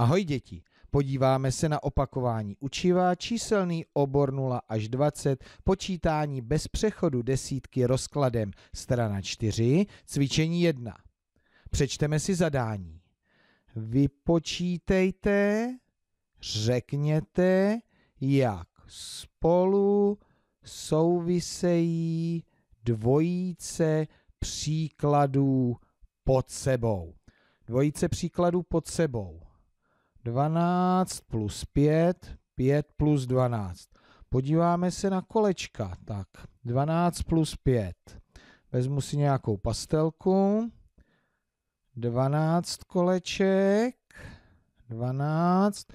Ahoj děti, podíváme se na opakování učiva, číselný obor 0 až 20, počítání bez přechodu desítky rozkladem strana 4, cvičení 1. Přečteme si zadání. Vypočítejte, řekněte, jak spolu souvisejí dvojice příkladů pod sebou. Dvojice příkladů pod sebou. 12 plus 5, 5 plus 12. Podíváme se na kolečka. Tak, 12 plus 5. Vezmu si nějakou pastelku. 12 koleček. 12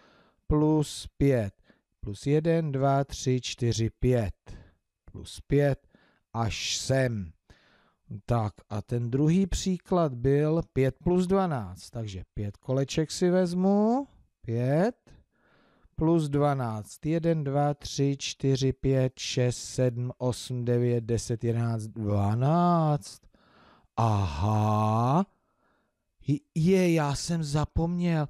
plus 5. Plus 1, 2, 3, 4, 5. Plus 5 až sem. Tak a ten druhý příklad byl 5 plus 12, takže 5 koleček si vezmu, 5 plus 12, 1, 2, 3, 4, 5, 6, 7, 8, 9, 10, 11, 12. Aha, je, já jsem zapomněl,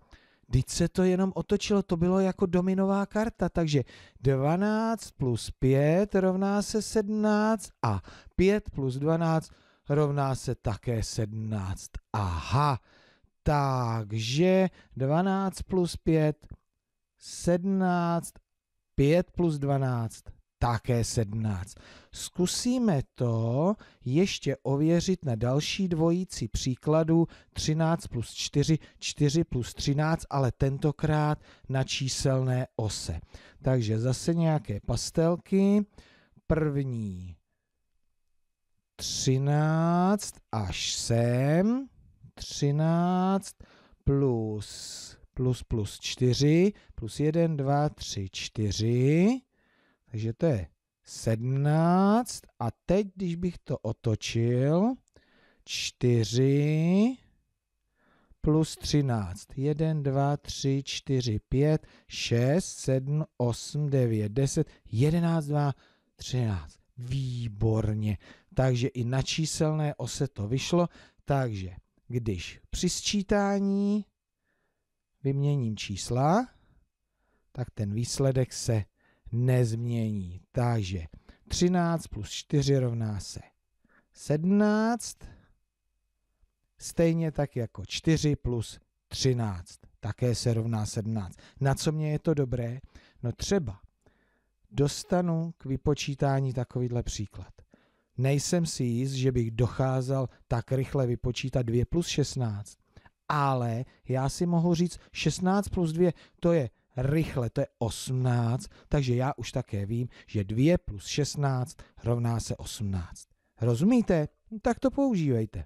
Teď se to jenom otočilo, to bylo jako dominová karta, takže 12 plus 5 rovná se 17 a 5 plus 12 rovná se také 17. Aha, takže 12 plus 5, 17, 5 plus 12, také 17. Zkusíme to ještě ověřit na další dvojící příkladu 13 plus 4, 4 plus 13, ale tentokrát na číselné ose. Takže zase nějaké pastelky. První 13 až sem, 13 plus, plus plus 4, plus 1, 2, 3, 4, takže to je 17 a teď, když bych to otočil, 4 plus 13. 1, 2, 3, 4, 5, 6, 7, 8, 9, 10, 11, 2, 13. Výborně. Takže i na číselné ose to vyšlo. Takže když při sčítání vyměním čísla, tak ten výsledek se nezmění. Takže 13 plus 4 rovná se 17, stejně tak jako 4 plus 13, také se rovná 17. Na co mě je to dobré? No třeba dostanu k vypočítání takovýhle příklad. Nejsem si jist, že bych docházel tak rychle vypočítat 2 plus 16, ale já si mohu říct 16 plus 2, to je rychle, to je 18, takže já už také vím, že 2 plus 16 rovná se 18. Rozumíte? Tak to používejte.